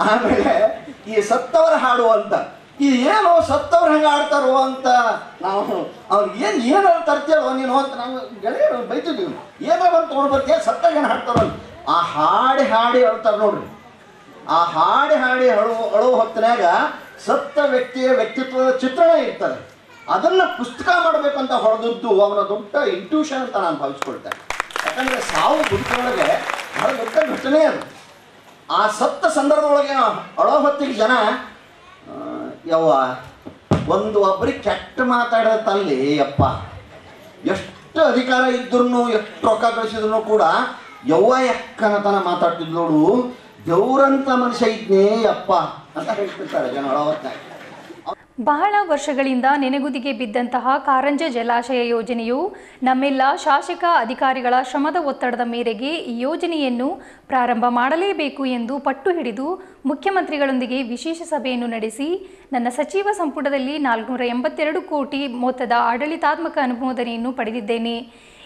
ಆಮೇಲೆ ಈ ಸತ್ತವರ ಹಾಡು ಅಂತ. ಈ ಏನು ಸತ್ತವ್ರು ಹೆಂಗೆ ಆಡ್ತಾರೋ ಅಂತ ನಾವು ಅವ್ರು ಏನು ಏನು ತರ್ತೇವೋ ನೀನು ಅಂತ ನಾವು ಗೆಳೆಯರು ಬೈತಿದ್ವಿ ಏನೋ ಬಂದು ತೊಗೊಂಡು ಬರ್ತೀಯ ಸತ್ತಾಗ ಏನು ಹಾಡ್ತಾರೋ ಆ ಹಾಡಿ ಹಾಡಿ ಹೇಳ್ತಾರೆ ನೋಡ್ರಿ. ಆ ಹಾಡಿ ಹಾಡಿ ಅಳು ಅಳುವ ಹೊತ್ತಿನಾಗ ಸತ್ತ ವ್ಯಕ್ತಿಯ ವ್ಯಕ್ತಿತ್ವದ ಚಿತ್ರಣ ಇರ್ತದೆ. ಅದನ್ನ ಪುಸ್ತಕ ಮಾಡಬೇಕಂತ ಹೊಡೆದದ್ದು ಅವನ ದೊಡ್ಡ ಇಂಟ್ಯೂಷನ್ ಅಂತ ನಾನು ಭಾವಿಸ್ಕೊಳ್ತೇನೆ. ಯಾಕಂದ್ರೆ ಸಾವು ಬದುಕಿನೊಳಗೆ ಬಹಳ ದೊಡ್ಡ ಘಟನೆ ಅದು. ಆ ಸತ್ತ ಸಂದರ್ಭದೊಳಗೆ ಅಳೋ ಹೊತ್ತಿಗೆ ಜನ ಯವ್ವ, ಒಂದು ಒಬ್ಬರಿ ಕೆಟ್ಟ ಮಾತಾಡಿದ ತಲ್ಲಿ, ಯಪ್ಪ, ಎಷ್ಟು ಅಧಿಕಾರ ಇದ್ರೂ ಎಷ್ಟು ರೊಕ್ಕ ಗಳಿಸಿದ್ರು ಕೂಡ ಯವ್ವ ಯಕ್ಕನತನ ಮಾತಾಡ್ತಿದ್ ನೋಡು. ದೇವ್ರಂತ ಮನುಷ್ಯ ಇದ್ನೇ ಅಪ್ಪ ಅಂತ ಹೇಳ್ತಿರ್ತಾರೆ ಜನ ಅಳೋ ಹೊತ್ತಾಗ. ಬಹಳ ವರ್ಷಗಳಿಂದ ನೆನೆಗುದಿಗೆ ಬಿದ್ದಂತಹ ಕಾರಂಜ ಜಲಾಶಯ ಯೋಜನೆಯು ನಮ್ಮೆಲ್ಲ ಶಾಸಕ ಅಧಿಕಾರಿಗಳ ಶ್ರಮದ ಒತ್ತಡದ ಮೇರೆಗೆ ಈ ಯೋಜನೆಯನ್ನು ಪ್ರಾರಂಭ ಮಾಡಲೇಬೇಕು ಎಂದು ಪಟ್ಟು ಹಿಡಿದು ಮುಖ್ಯಮಂತ್ರಿಗಳೊಂದಿಗೆ ವಿಶೇಷ ಸಭೆಯನ್ನು ನಡೆಸಿ, ನನ್ನ ಸಚಿವ ಸಂಪುಟದಲ್ಲಿ ನಾಲ್ಕುನೂರ ಎಂಬತ್ತೆರಡು ಕೋಟಿ ಮೊತ್ತದ ಆಡಳಿತಾತ್ಮಕ ಅನುಮೋದನೆಯನ್ನು ಪಡೆದಿದ್ದೇನೆ.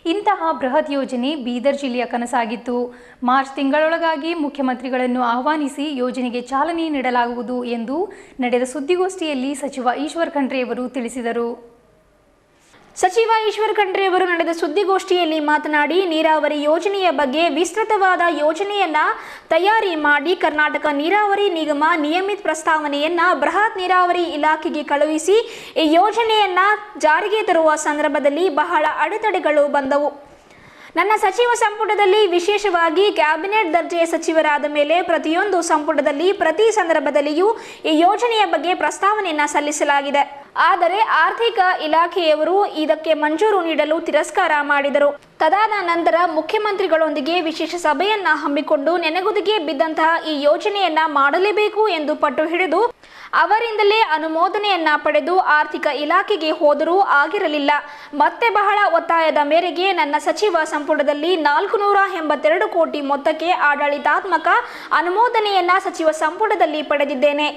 ಇಂತಹ ಬೃಹತ್ ಯೋಜನೆ ಬೀದರ್ ಜಿಲ್ಲೆಯ ಕನಸಾಗಿತ್ತು. ಮಾರ್ಚ್ ತಿಂಗಳೊಳಗಾಗಿ ಮುಖ್ಯಮಂತ್ರಿಗಳನ್ನು ಆಹ್ವಾನಿಸಿ ಯೋಜನೆಗೆ ಚಾಲನೆ ನೀಡಲಾಗುವುದು ಎಂದು ನಡೆದ ಸುದ್ದಿಗೋಷ್ಠಿಯಲ್ಲಿ ಸಚಿವ ಈಶ್ವರ್ ಖಂಡ್ರೆಯವರು ತಿಳಿಸಿದರು. ಸಚಿವ ಈಶ್ವರ್ ಖಂಡ್ರೆ ಅವರು ನಡೆದ ಸುದ್ದಿಗೋಷ್ಠಿಯಲ್ಲಿ ಮಾತನಾಡಿ, ನೀರಾವರಿ ಯೋಜನೆಯ ಬಗ್ಗೆ ವಿಸ್ತೃತವಾದ ಯೋಜನೆಯನ್ನ ತಯಾರಿ ಮಾಡಿ ಕರ್ನಾಟಕ ನೀರಾವರಿ ನಿಗಮ ನಿಯಮಿತ ಪ್ರಸ್ತಾವನೆಯನ್ನ ಬೃಹತ್ ನೀರಾವರಿ ಇಲಾಖೆಗೆ ಕಳುಹಿಸಿ, ಈ ಯೋಜನೆಯನ್ನ ಜಾರಿಗೆ ತರುವ ಸಂದರ್ಭದಲ್ಲಿ ಬಹಳ ಅಡೆತಡೆಗಳು ಬಂದವು. ನನ್ನ ಸಚಿವ ಸಂಪುಟದಲ್ಲಿ ವಿಶೇಷವಾಗಿ ಕ್ಯಾಬಿನೆಟ್ ದರ್ಜೆಯ ಸಚಿವರಾದ ಮೇಲೆ ಪ್ರತಿಯೊಂದು ಸಂಪುಟದಲ್ಲಿ ಪ್ರತಿ ಸಂದರ್ಭದಲ್ಲಿಯೂ ಈ ಯೋಜನೆಯ ಬಗ್ಗೆ ಪ್ರಸ್ತಾವನೆಯನ್ನ ಸಲ್ಲಿಸಲಾಗಿದೆ. ಆದರೆ ಆರ್ಥಿಕ ಇಲಾಖೆಯವರು ಇದಕ್ಕೆ ಮಂಜೂರು ನೀಡಲು ತಿರಸ್ಕಾರ ಮಾಡಿದರು. ತದಾದ ನಂತರ ಮುಖ್ಯಮಂತ್ರಿಗಳೊಂದಿಗೆ ವಿಶೇಷ ಸಭೆಯನ್ನ ಹಮ್ಮಿಕೊಂಡು ನೆನೆಗುದಿಗೆ ಬಿದ್ದಂತಹ ಈ ಯೋಜನೆಯನ್ನ ಮಾಡಲೇಬೇಕು ಎಂದು ಪಟ್ಟು ಹಿಡಿದು ಅವರಿಂದಲೇ ಅನುಮೋದನೆಯನ್ನ ಪಡೆದು ಆರ್ಥಿಕ ಇಲಾಖೆಗೆ ಹೋದರೂ ಆಗಿರಲಿಲ್ಲ. ಮತ್ತೆ ಬಹಳ ಒತ್ತಾಯದ ಮೇರೆಗೆ ನನ್ನ ಸಚಿವ ಸಂಪುಟದಲ್ಲಿ ನಾಲ್ಕು ಕೋಟಿ ಮೊತ್ತಕ್ಕೆ ಆಡಳಿತಾತ್ಮಕ ಅನುಮೋದನೆಯನ್ನ ಸಚಿವ ಸಂಪುಟದಲ್ಲಿ ಪಡೆದಿದ್ದೇನೆ.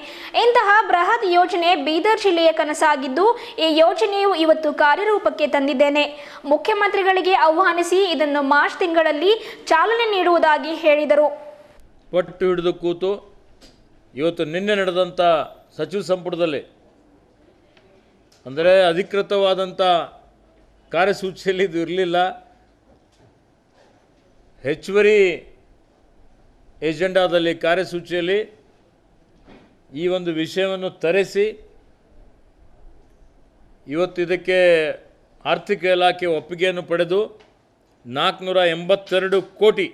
ಇಂತಹ ಬೃಹತ್ ಯೋಜನೆ ಬೀದರ್ ಜಿಲ್ಲೆಯ ಕನಸಾಗಿದ್ದು, ಈ ಯೋಜನೆಯು ಇವತ್ತು ಕಾರ್ಯರೂಪಕ್ಕೆ ತಂದಿದ್ದೇನೆ. ಮುಖ್ಯಮಂತ್ರಿಗಳಿಗೆ ಆಹ್ವಾನಿಸಿ ಇದನ್ನು ಮಾರ್ಚ್ ತಿಂಗಳಲ್ಲಿ ಚಾಲನೆ ನೀಡುವುದಾಗಿ ಹೇಳಿದರು. ಪಟ್ಟು ಹಿಡಿದು ಕೂತು, ಇವತ್ತು ನಿನ್ನೆ ನಡೆದಂಥ ಸಚಿವ ಸಂಪುಟದಲ್ಲಿ. ಅಂದರೆ ಅಧಿಕೃತವಾದಂಥ ಕಾರ್ಯಸೂಚಿಯಲ್ಲಿ ಇದು ಇರಲಿಲ್ಲ. ಹೆಚ್ಚುವರಿ ಏಜೆಂಡಾದಲ್ಲಿ ಕಾರ್ಯಸೂಚಿಯಲ್ಲಿ ಈ ಒಂದು ವಿಷಯವನ್ನು ತರಿಸಿ, ಇವತ್ತು ಇದಕ್ಕೆ ಆರ್ಥಿಕ ಇಲಾಖೆ ಒಪ್ಪಿಗೆಯನ್ನು ಪಡೆದು ನಾಲ್ಕುನೂರ ಎಂಬತ್ತೆರಡು ಕೋಟಿ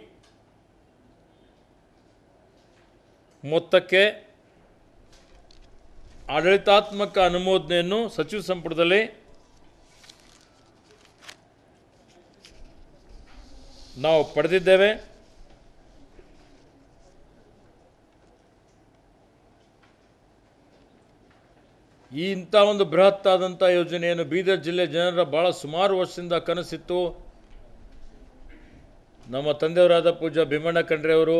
ಮೊತ್ತಕ್ಕೆ ಆಡಳಿತಾತ್ಮಕ ಅನುಮೋದನೆಯನ್ನು ಸಚಿವ ಸಂಪುಟದಲ್ಲಿ ನಾವು ಪಡೆದಿದ್ದೇವೆ. ಈ ಇಂಥ ಒಂದು ಬೃಹತ್ ಆದಂಥ ಯೋಜನೆಯನ್ನು ಬೀದರ್ ಜಿಲ್ಲೆ ಜನರ ಭಾಳ ಸುಮಾರು ವರ್ಷದಿಂದ ಕನಸಿತ್ತು. ನಮ್ಮ ತಂದೆಯವರಾದ ಪೂಜಾ ಭೀಮಣ್ಣ ಖಂಡ್ರೆ ಅವರು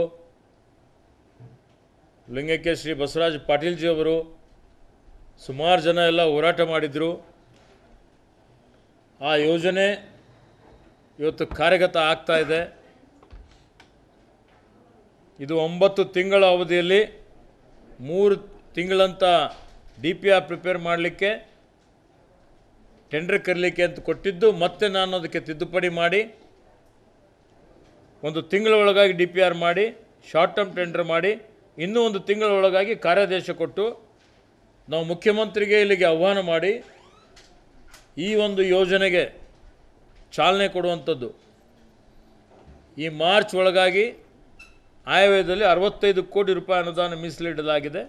ಲಿಂಗಕ್ಕೆ ಶ್ರೀ ಬಸವರಾಜ್ ಪಾಟೀಲ್ಜಿ ಅವರು ಸುಮಾರು ಜನ ಎಲ್ಲ ಹೋರಾಟ ಮಾಡಿದರು. ಆ ಯೋಜನೆ ಇವತ್ತು ಕಾರ್ಯಗತ ಆಗ್ತಾ ಇದೆ. ಇದು ಒಂಬತ್ತು ತಿಂಗಳ ಅವಧಿಯಲ್ಲಿ ಮೂರು ತಿಂಗಳಂತ ಡಿ ಪಿ ಆರ್ ಪ್ರಿಪೇರ್ ಮಾಡಲಿಕ್ಕೆ, ಟೆಂಡರ್ ಕರೀಲಿಕ್ಕೆ ಅಂತ ಕೊಟ್ಟಿದ್ದು. ಮತ್ತೆ ನಾನು ಅದಕ್ಕೆ ತಿದ್ದುಪಡಿ ಮಾಡಿ, ಒಂದು ತಿಂಗಳ ಒಳಗಾಗಿ ಡಿ ಪಿ ಆರ್ ಮಾಡಿ, ಶಾರ್ಟ್ ಟರ್ಮ್ ಟೆಂಡರ್ ಮಾಡಿ, ಇನ್ನೂ ಒಂದು ತಿಂಗಳ ಒಳಗಾಗಿ ಕಾರ್ಯಾದೇಶ ಕೊಟ್ಟು ನಾವು ಮುಖ್ಯಮಂತ್ರಿಗೆ ಇಲ್ಲಿಗೆ ಆಹ್ವಾನ ಮಾಡಿ ಈ ಒಂದು ಯೋಜನೆಗೆ ಚಾಲನೆ ಕೊಡುವಂಥದ್ದು. ಈ ಮಾರ್ಚ್ ಒಳಗಾಗಿ ಆಯವ್ಯದಲ್ಲಿ ಅರವತ್ತೈದು ಕೋಟಿ ರೂಪಾಯಿ ಅನುದಾನ ಮೀಸಲಿಡಲಾಗಿದೆ.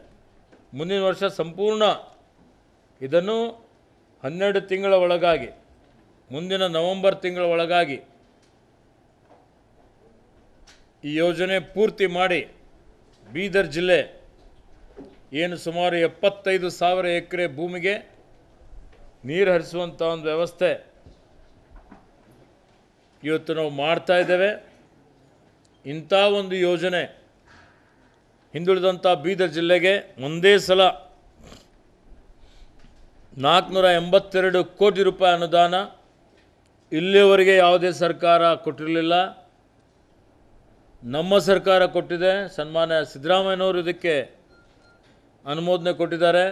ಮುಂದಿನ ವರ್ಷ ಸಂಪೂರ್ಣ ಇದನ್ನು ಹನ್ನೆರಡು ತಿಂಗಳ ಒಳಗಾಗಿ, ಮುಂದಿನ ನವೆಂಬರ್ ತಿಂಗಳ ಒಳಗಾಗಿ ಈ ಯೋಜನೆ ಪೂರ್ತಿ ಮಾಡಿ ಬೀದರ್ ಜಿಲ್ಲೆ ಏನು ಸುಮಾರು ಎಪ್ಪತ್ತೈದು ಸಾವಿರ ಎಕರೆ ಭೂಮಿಗೆ ನೀರು ಹರಿಸುವಂಥ ಒಂದು ವ್ಯವಸ್ಥೆ ಇವತ್ತು ನಾವು ಮಾಡ್ತಾ ಇದ್ದೇವೆ. ಇಂಥ ಒಂದು ಯೋಜನೆ ಹಿಂದುಳಿದಂಥ ಬೀದರ್ ಜಿಲ್ಲೆಗೆ ಒಂದೇ ಸಲ ನಾಲ್ಕುನೂರ ಎಂಬತ್ತೆರಡು ಕೋಟಿ ರೂಪಾಯಿ ಅನುದಾನ ಇಲ್ಲಿಯವರೆಗೆ ಯಾವುದೇ ಸರ್ಕಾರ ಕೊಟ್ಟಿರಲಿಲ್ಲ. ನಮ್ಮ ಸರ್ಕಾರ ಕೊಟ್ಟಿದೆ. ಸನ್ಮಾನ್ಯ ಸಿದ್ದರಾಮಯ್ಯನವರು ಇದಕ್ಕೆ ಅನುಮೋದನೆ ಕೊಟ್ಟಿದ್ದಾರೆ.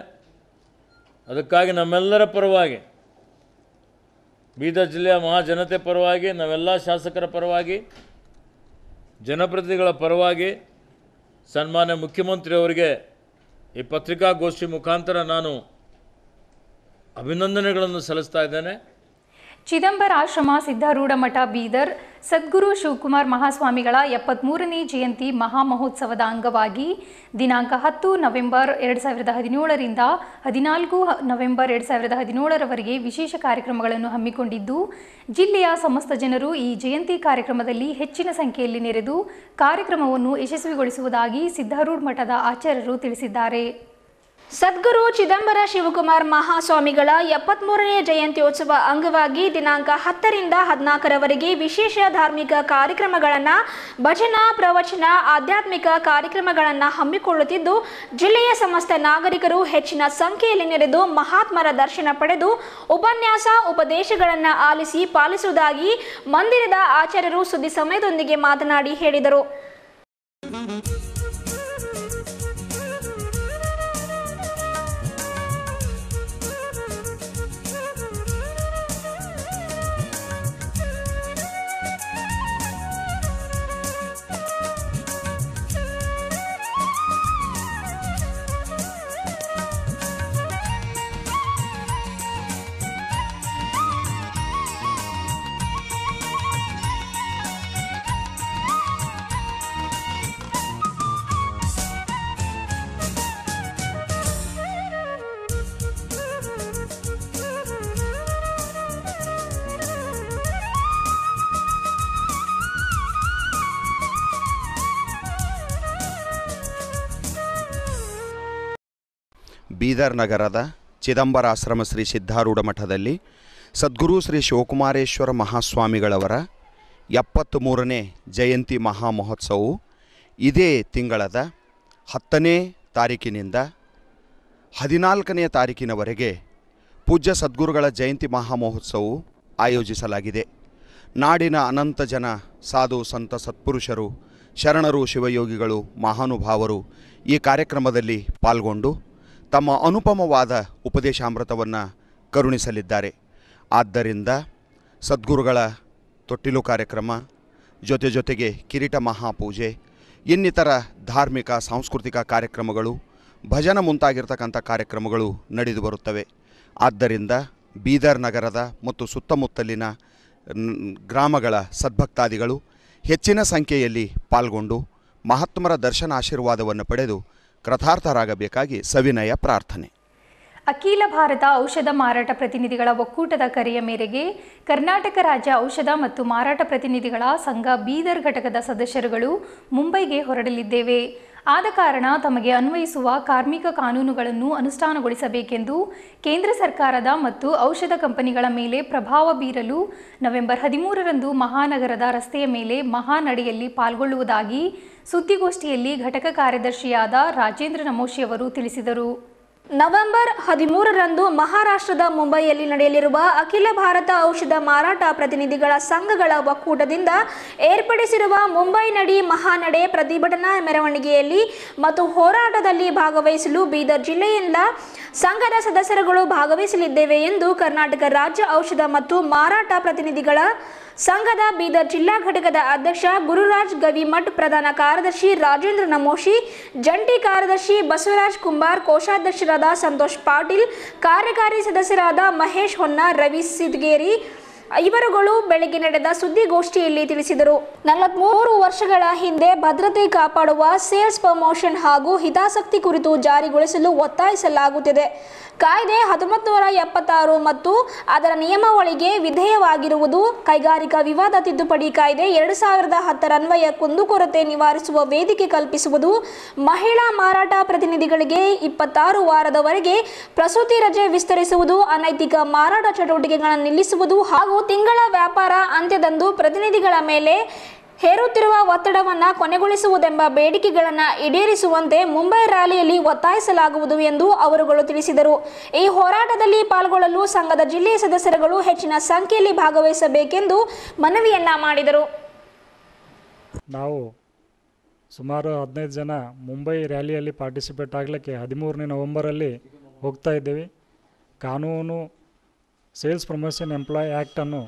ಅದಕ್ಕಾಗಿ ನಮ್ಮೆಲ್ಲರ ಪರವಾಗಿ, ಬೀದರ್ ಜಿಲ್ಲೆಯ ಮಹಾಜನತೆ ಪರವಾಗಿ, ನಾವೆಲ್ಲ ಶಾಸಕರ ಪರವಾಗಿ, ಜನಪ್ರತಿನಿಧಿಗಳ ಪರವಾಗಿ ಸನ್ಮಾನ್ಯ ಮುಖ್ಯಮಂತ್ರಿಯವರಿಗೆ ಈ ಪತ್ರಿಕಾಗೋಷ್ಠಿ ಮುಖಾಂತರ ನಾನು ಅಭಿನಂದನೆಗಳನ್ನು ಸಲ್ಲಿಸ್ತಾ ಇದ್ದೇನೆ. ಚಿದಂಬರಾಶ್ರಮ ಸಿದ್ಧಾರೂಢ ಮಠ ಬೀದರ್ ಸದ್ಗುರು ಶಿವಕುಮಾರ್ ಮಹಾಸ್ವಾಮಿಗಳ ಎಪ್ಪತ್ಮೂರನೇ ಜಯಂತಿ ಮಹಾಮಹೋತ್ಸವದ ಅಂಗವಾಗಿ ದಿನಾಂಕ ಹತ್ತು ನವೆಂಬರ್ ಎರಡು ಸಾವಿರದ ಹದಿನೇಳರಿಂದ ಹದಿನಾಲ್ಕು ನವೆಂಬರ್ ಎರಡು ಸಾವಿರದ ಹದಿನೇಳರವರೆಗೆ ವಿಶೇಷ ಕಾರ್ಯಕ್ರಮಗಳನ್ನು ಹಮ್ಮಿಕೊಂಡಿದ್ದು, ಜಿಲ್ಲೆಯ ಸಮಸ್ತ ಜನರು ಈ ಜಯಂತಿ ಕಾರ್ಯಕ್ರಮದಲ್ಲಿ ಹೆಚ್ಚಿನ ಸಂಖ್ಯೆಯಲ್ಲಿ ನೆರೆದು ಕಾರ್ಯಕ್ರಮವನ್ನು ಯಶಸ್ವಿಗೊಳಿಸುವುದಾಗಿ ಸಿದ್ಧಾರೂಢ ಮಠದ ಆಚಾರ್ಯರು ತಿಳಿಸಿದ್ದಾರೆ. ಸದ್ಗುರು ಚಿದಂಬರ ಶಿವಕುಮಾರ್ ಮಹಾಸ್ವಾಮಿಗಳ ಎಪ್ಪತ್ಮೂರನೇ ಜಯಂತ್ಯೋತ್ಸವ ಅಂಗವಾಗಿ ದಿನಾಂಕ ಹತ್ತರಿಂದ ಹದಿನಾಲ್ಕರವರೆಗೆ ವಿಶೇಷ ಧಾರ್ಮಿಕ ಕಾರ್ಯಕ್ರಮಗಳನ್ನು ಭಜನಾ, ಪ್ರವಚನ, ಆಧ್ಯಾತ್ಮಿಕ ಕಾರ್ಯಕ್ರಮಗಳನ್ನು ಹಮ್ಮಿಕೊಳ್ಳುತ್ತಿದ್ದು, ಜಿಲ್ಲೆಯ ಸಮಸ್ತ ನಾಗರಿಕರು ಹೆಚ್ಚಿನ ಸಂಖ್ಯೆಯಲ್ಲಿ ನೆರೆದು ಮಹಾತ್ಮರ ದರ್ಶನ ಪಡೆದು ಉಪನ್ಯಾಸ, ಉಪದೇಶಗಳನ್ನು ಆಲಿಸಿ ಪಾಲಿಸುವುದಾಗಿ ಮಂದಿರದ ಆಚಾರ್ಯರು ಸುದ್ದಿ ಸಮಯದೊಂದಿಗೆ ಮಾತನಾಡಿ ಹೇಳಿದರು. ಬೀದರ್ ನಗರದ ಚಿದಂಬರಾಶ್ರಮ ಶ್ರೀ ಸಿದ್ಧಾರೂಢ ಮಠದಲ್ಲಿ ಸದ್ಗುರು ಶ್ರೀ ಶಿವಕುಮಾರೇಶ್ವರ ಮಹಾಸ್ವಾಮಿಗಳವರ ಎಪ್ಪತ್ತ್ ಮೂರನೇ ಜಯಂತಿ ಮಹಾಮಹೋತ್ಸವವು ಇದೇ ತಿಂಗಳದ ಹತ್ತನೇ ತಾರೀಕಿನಿಂದ ಹದಿನಾಲ್ಕನೇ ತಾರೀಕಿನವರೆಗೆ ಪೂಜ್ಯ ಸದ್ಗುರುಗಳ ಜಯಂತಿ ಮಹಾಮಹೋತ್ಸವವು ಆಯೋಜಿಸಲಾಗಿದೆ. ನಾಡಿನ ಅನಂತ ಜನ, ಸಾಧು, ಸಂತ, ಸತ್ಪುರುಷರು, ಶರಣರು, ಶಿವಯೋಗಿಗಳು, ಮಹಾನುಭಾವರು ಈ ಕಾರ್ಯಕ್ರಮದಲ್ಲಿ ಪಾಲ್ಗೊಂಡು ತಮ್ಮ ಅನುಪಮವಾದ ಉಪದೇಶಾಮೃತವನ್ನು ಕರುಣಿಸಲಿದ್ದಾರೆ. ಆದ್ದರಿಂದ ಸದ್ಗುರುಗಳ ತೊಟ್ಟಿಲು ಕಾರ್ಯಕ್ರಮ, ಜೊತೆ ಜೊತೆಗೆ ಕಿರೀಟ ಮಹಾಪೂಜೆ, ಇನ್ನಿತರ ಧಾರ್ಮಿಕ, ಸಾಂಸ್ಕೃತಿಕ ಕಾರ್ಯಕ್ರಮಗಳು, ಭಜನ ಮುಂತಾಗಿರ್ತಕ್ಕಂಥ ಕಾರ್ಯಕ್ರಮಗಳು ನಡೆದು ಬರುತ್ತವೆ. ಆದ್ದರಿಂದ ಬೀದರ್ ನಗರದ ಮತ್ತು ಸುತ್ತಮುತ್ತಲಿನ ಗ್ರಾಮಗಳ ಸದ್ಭಕ್ತಾದಿಗಳು ಹೆಚ್ಚಿನ ಸಂಖ್ಯೆಯಲ್ಲಿ ಪಾಲ್ಗೊಂಡು ಮಹಾತ್ಮರ ದರ್ಶನ ಆಶೀರ್ವಾದವನ್ನು ಪಡೆದು ಕೃತಾರ್ಥರಾಗಬೇಕಾಗಿ ಸವಿನಯ ಪ್ರಾರ್ಥನೆ. ಅಖಿಲ ಭಾರತ ಔಷಧ ಮಾರಾಟ ಪ್ರತಿನಿಧಿಗಳ ಒಕ್ಕೂಟದ ಕರೆಯ ಮೇರೆಗೆ ಕರ್ನಾಟಕ ರಾಜ್ಯ ಔಷಧ ಮತ್ತು ಮಾರಾಟ ಪ್ರತಿನಿಧಿಗಳ ಸಂಘ ಬೀದರ್ ಘಟಕದ ಸದಸ್ಯರುಗಳು ಮುಂಬೈಗೆ ಹೊರಡಲಿದ್ದೇವೆ. ಆದ ಕಾರಣ ತಮಗೆ ಅನ್ವಯಿಸುವ ಕಾರ್ಮಿಕ ಕಾನೂನುಗಳನ್ನು ಅನುಷ್ಠಾನಗೊಳಿಸಬೇಕೆಂದು ಕೇಂದ್ರ ಸರ್ಕಾರದ ಮತ್ತು ಔಷಧ ಕಂಪನಿಗಳ ಮೇಲೆ ಪ್ರಭಾವ ಬೀರಲು ನವೆಂಬರ್ ಹದಿಮೂರರಂದು ಮಹಾನಗರದ ರಸ್ತೆಯ ಮೇಲೆ ಮಹಾನಡೆಯಲ್ಲಿ ಪಾಲ್ಗೊಳ್ಳುವುದಾಗಿ ಸುದ್ದಿಗೋಷ್ಠಿಯಲ್ಲಿ ಘಟಕ ಕಾರ್ಯದರ್ಶಿಯಾದ ರಾಜೇಂದ್ರ ನಮೋಶಿ ಅವರು ತಿಳಿಸಿದರು. ನವೆಂಬರ್ ಹದಿಮೂರರಂದು ಮಹಾರಾಷ್ಟ್ರದ ಮುಂಬೈಯಲ್ಲಿ ನಡೆಯಲಿರುವ ಅಖಿಲ ಭಾರತ ಔಷಧ ಮಾರಾಟ ಪ್ರತಿನಿಧಿಗಳ ಸಂಘಗಳ ಒಕ್ಕೂಟದಿಂದ ಏರ್ಪಡಿಸಿರುವ ಮುಂಬೈ ನಡಿ ಮಹಾನಡೆ ಪ್ರತಿಭಟನಾ ಮೆರವಣಿಗೆಯಲ್ಲಿ ಮತ್ತು ಹೋರಾಟದಲ್ಲಿ ಭಾಗವಹಿಸಲು ಬೀದರ್ ಜಿಲ್ಲೆಯಿಂದ ಸಂಘದ ಸದಸ್ಯರುಗಳು ಭಾಗವಹಿಸಲಿದ್ದೇವೆ ಎಂದು ಕರ್ನಾಟಕ ರಾಜ್ಯ ಔಷಧ ಮತ್ತು ಮಾರಾಟ ಪ್ರತಿನಿಧಿಗಳ ಸಂಘದ ಬೀದರ್ ಜಿಲ್ಲಾ ಘಟಕದ ಅಧ್ಯಕ್ಷ ಗುರುರಾಜ್ ಗವಿಮಠ್ ಪ್ರಧಾನ ಕಾರ್ಯದರ್ಶಿ ರಾಜೇಂದ್ರ ನಮೋಶಿ, ಜಂಟಿ ಕಾರ್ಯದರ್ಶಿ ಬಸವರಾಜ್ ಕುಂಬಾರ್, ಕೋಶಾಧ್ಯಕ್ಷರಾದ ಸಂತೋಷ್ ಪಾಟೀಲ್, ಕಾರ್ಯಕಾರಿ ಸದಸ್ಯರಾದ ಮಹೇಶ್ ಹೊನ್ನ, ರವಿ ಸಿದ್ಗೇರಿ ಇವರುಗಳು ಬೆಳಗ್ಗೆ ನಡೆದ ಸುದ್ದಿಗೋಷ್ಠಿಯಲ್ಲಿ ತಿಳಿಸಿದರು. ನಲವತ್ಮೂರು ವರ್ಷಗಳ ಹಿಂದೆ ಭದ್ರತೆ ಕಾಪಾಡುವ ಸೇಲ್ಸ್ ಪ್ರಮೋಷನ್ ಹಾಗೂ ಹಿತಾಸಕ್ತಿ ಕುರಿತು ಜಾರಿಗೊಳಿಸಲು ಒತ್ತಾಯಿಸಲಾಗುತ್ತಿದೆ. ಕಾಯ್ದೆ ಹತ್ತೊಂಬತ್ತು ನೂರ ಎಪ್ಪತ್ತಾರು ಮತ್ತು ಅದರ ನಿಯಮಾವಳಿಗೆ ವಿಧೇಯವಾಗಿರುವುದು ಕೈಗಾರಿಕಾ ವಿವಾದ ತಿದ್ದುಪಡಿ ಕಾಯ್ದೆ ಎರಡು ಸಾವಿರದ ಹತ್ತರ ಅನ್ವಯ ಕುಂದುಕೊರತೆ ನಿವಾರಿಸುವ ವೇದಿಕೆ ಕಲ್ಪಿಸುವುದು ಮಹಿಳಾ ಮಾರಾಟ ಪ್ರತಿನಿಧಿಗಳಿಗೆ ಇಪ್ಪತ್ತಾರು ವಾರದವರೆಗೆ ಪ್ರಸೂತಿ ರಜೆ ವಿಸ್ತರಿಸುವುದು, ಅನೈತಿಕ ಮಾರಾಟ ಚಟುವಟಿಕೆಗಳನ್ನು ನಿಲ್ಲಿಸುವುದು ಹಾಗೂ ತಿಂಗಳ ವ್ಯಾಪಾರ ಅಂತ್ಯದಂದು ಪ್ರತಿನಿಧಿಗಳ ಮೇಲೆ ಹೇರುತ್ತಿರುವ ಒತ್ತಡವನ್ನು ಕೊನೆಗೊಳಿಸುವುದೆಂಬ ಬೇಡಿಕೆಗಳನ್ನು ಈಡೇರಿಸುವಂತೆ ಮುಂಬೈ ರ್ಯಾಲಿಯಲ್ಲಿ ಒತ್ತಾಯಿಸಲಾಗುವುದು ಎಂದು ಅವರುಗಳು ತಿಳಿಸಿದರು. ಈ ಹೋರಾಟದಲ್ಲಿ ಪಾಲ್ಗೊಳ್ಳಲು ಸಂಘದ ಜಿಲ್ಲೆಯ ಸದಸ್ಯರುಗಳು ಹೆಚ್ಚಿನ ಸಂಖ್ಯೆಯಲ್ಲಿ ಭಾಗವಹಿಸಬೇಕೆಂದು ಮನವಿಯನ್ನ ಮಾಡಿದರು. ನಾವು ಸುಮಾರು ಹದಿನೈದು ಜನ ಮುಂಬೈ ರ್ಯಾಲಿಯಲ್ಲಿ ಪಾರ್ಟಿಸಿಪೇಟ್ ಆಗಲಿಕ್ಕೆ ಹದಿಮೂರನೇ ನವೆಂಬರಲ್ಲಿ ಹೋಗ್ತಾ ಇದ್ದೇವೆ. ಕಾನೂನು ಸೇಲ್ಸ್ ಪ್ರಮೋಷನ್ ಎಂಪ್ಲಾಯ್ ಆ್ಯಕ್ಟನ್ನು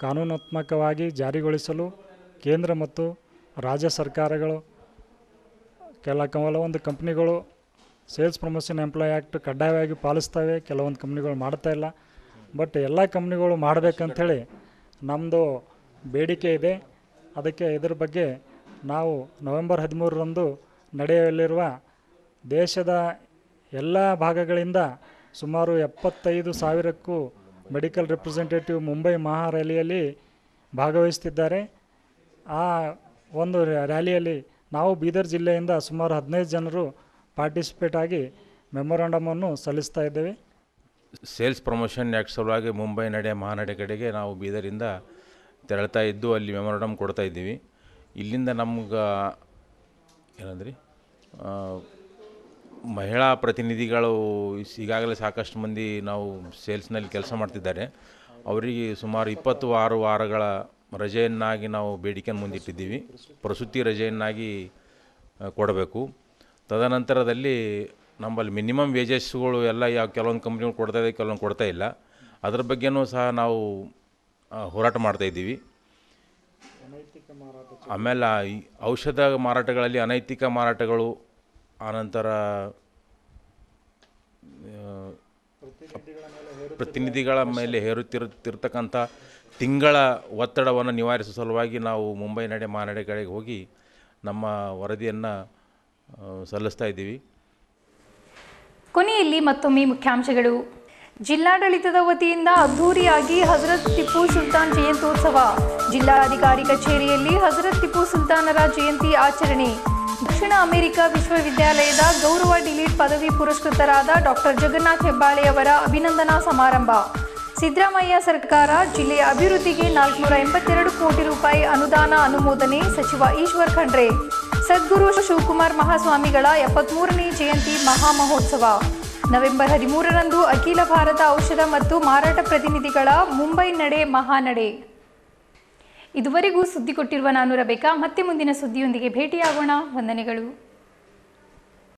ಕಾನೂನಾತ್ಮಕವಾಗಿ ಜಾರಿಗೊಳಿಸಲು ಕೇಂದ್ರ ಮತ್ತು ರಾಜ್ಯ ಸರ್ಕಾರಗಳು, ಕೆಲ ಕೆಲವೊಂದು ಕಂಪ್ನಿಗಳು ಸೇಲ್ಸ್ ಪ್ರಮೋಷನ್ ಎಂಪ್ಲಾಯ್ ಆ್ಯಕ್ಟ್ ಕಡ್ಡಾಯವಾಗಿ ಪಾಲಿಸ್ತವೆ, ಕೆಲವೊಂದು ಕಂಪ್ನಿಗಳು ಮಾಡ್ತಾ ಇಲ್ಲ. ಬಟ್ ಎಲ್ಲ ಕಂಪ್ನಿಗಳು ಮಾಡಬೇಕಂಥೇಳಿ ನಮ್ಮದು ಬೇಡಿಕೆ ಇದೆ. ಅದಕ್ಕೆ ಇದರ ಬಗ್ಗೆ ನಾವು ನವೆಂಬರ್ ಹದಿಮೂರರಂದು ನಡೆಯಲಿರುವ ದೇಶದ ಎಲ್ಲ ಭಾಗಗಳಿಂದ ಸುಮಾರು ಎಪ್ಪತ್ತೈದು ಸಾವಿರಕ್ಕೂ ಮೆಡಿಕಲ್ ರೆಪ್ರೆಸೆಂಟೇಟಿವ್ ಮುಂಬೈ ಮಹಾ ರ್ಯಾಲಿಯಲ್ಲಿ ಭಾಗವಹಿಸ್ತಿದ್ದಾರೆ. ಆ ಒಂದು ರ್ಯಾಲಿಯಲ್ಲಿ ನಾವು ಬೀದರ್ ಜಿಲ್ಲೆಯಿಂದ ಸುಮಾರು ಹದಿನೈದು ಜನರು ಪಾರ್ಟಿಸಿಪೇಟ್ ಆಗಿ ಮೆಮೊರಾಂಡಮನ್ನು ಸಲ್ಲಿಸ್ತಾ ಇದ್ದೇವೆ. ಸೇಲ್ಸ್ ಪ್ರಮೋಷನ್ ಆ್ಯಕ್ಟ್ ಸಲುವಾಗಿ ಮುಂಬೈ ನಡೆ ಮಹಾನಡೆ ಕಡೆಗೆ ನಾವು ಬೀದರಿಂದ ತೆರಳ್ತಾ ಇದ್ದು ಅಲ್ಲಿ ಮೆಮೊರಾಂಡಮ್ ಕೊಡ್ತಾ ಇದ್ದೀವಿ. ಇಲ್ಲಿಂದ ನಮ್ಗೆ ಏನಂದ್ರಿ? ಮಹಿಳಾ ಪ್ರತಿನಿಧಿಗಳು ಈಗಾಗಲೇ ಸಾಕಷ್ಟು ಮಂದಿ ನಾವು ಸೇಲ್ಸ್ನಲ್ಲಿ ಕೆಲಸ ಮಾಡ್ತಿದ್ದಾರೆ. ಅವರಿಗೆ ಸುಮಾರು ಇಪ್ಪತ್ತು ಆರು ವಾರಗಳ ರಜೆಯನ್ನಾಗಿ ನಾವು ಬೇಡಿಕೆಯನ್ನು ಮುಂದಿಟ್ಟಿದ್ದೀವಿ. ಪ್ರಸೂತಿ ರಜೆಯನ್ನಾಗಿ ಕೊಡಬೇಕು. ತದನಂತರದಲ್ಲಿ ನಮ್ಮಲ್ಲಿ ಮಿನಿಮಮ್ ವೇಜಸ್ಗಳು ಎಲ್ಲ ಯಾವ ಕೆಲವೊಂದು ಕಂಪ್ನಿಗಳು ಕೊಡ್ತಾ ಇದೆ, ಕೆಲವೊಂದು ಕೊಡ್ತಾ ಇಲ್ಲ. ಅದ್ರ ಬಗ್ಗೆನೂ ಸಹ ನಾವು ಹೋರಾಟ ಮಾಡ್ತಾ ಇದ್ದೀವಿ. ಆಮೇಲೆ ಔಷಧ ಮಾರಾಟಗಳಲ್ಲಿ ಅನೈತಿಕ ಮಾರಾಟಗಳು ಆನಂತರ ಪ್ರತಿನಿಧಿಗಳ ಮೇಲೆ ಹೇರುತ್ತಿರುತ್ತಿರ್ತಕ್ಕಂಥ ತಿಂಗಳ ಒತ್ತಡವನ್ನು ನಿವಾರಿಸುವ ಸಲುವಾಗಿ ನಾವು ಮುಂಬೈ ನಡೆ ಮಾನಡೆ ಕಡೆಗೆ ಹೋಗಿ ನಮ್ಮ ವರದಿಯನ್ನು ಸಲ್ಲಿಸ್ತಾ ಇದ್ದೀವಿ. ಕೊನೆಯಲ್ಲಿ ಮತ್ತೊಮ್ಮೆ ಮುಖ್ಯಾಂಶಗಳು. ಜಿಲ್ಲಾಡಳಿತದ ವತಿಯಿಂದ ಅದ್ಧೂರಿಯಾಗಿ ಹಜರತ್ ಟಿಪ್ಪು ಸುಲ್ತಾನ್ ಜಯಂತ್ಯೋತ್ಸವ. ಜಿಲ್ಲಾಧಿಕಾರಿ ಕಚೇರಿಯಲ್ಲಿ ಹಜರತ್ ಟಿಪ್ಪು ಸುಲ್ತಾನರ ಜಯಂತಿ ಆಚರಣೆ. ದಕ್ಷಿಣ ಅಮೆರಿಕ ವಿಶ್ವವಿದ್ಯಾಲಯದ ಗೌರವ ಡಿಲೀಟ್ ಪದವಿ ಪುರಸ್ಕೃತರಾದ ಡಾಕ್ಟರ್ ಜಗನ್ನಾಥ್ ಹೆಬ್ಬಾಳೆ ಅವರ ಅಭಿನಂದನಾ ಸಮಾರಂಭ. ಸಿದ್ದರಾಮಯ್ಯ ಸರ್ಕಾರ ಜಿಲ್ಲೆಯ ಅಭಿವೃದ್ಧಿಗೆ ನಾಲ್ಕುನೂರ ಎಂಬತ್ತೆರಡು ಕೋಟಿ ರೂಪಾಯಿ ಅನುದಾನ ಅನುಮೋದನೆ ಸಚಿವ ಈಶ್ವರ್ ಖಂಡ್ರೆ. ಸದ್ಗುರು ಶಿವಕುಮಾರ್ ಮಹಾಸ್ವಾಮಿಗಳ ಎಪ್ಪತ್ಮೂರನೇ ಜಯಂತಿ ಮಹಾಮಹೋತ್ಸವ ನವೆಂಬರ್ ಹದಿಮೂರರಂದು ಅಖಿಲ ಭಾರತ ಔಷಧ ಮತ್ತು ಮಾರಾಟ ಪ್ರತಿನಿಧಿಗಳ ಮುಂಬೈ ನಡೆ ಮಹಾನಡೆ ಇದುವರೆಗೂ ಸುದ್ದಿ ಕೊಟ್ಟಿರುವ ನಾನು ರಬೇಕಾ ಮತ್ತೆ ಮುಂದಿನ ಸುದ್ದಿಯೊಂದಿಗೆ ಭೇಟಿಯಾಗೋಣ. ವಂದನೆಗಳು.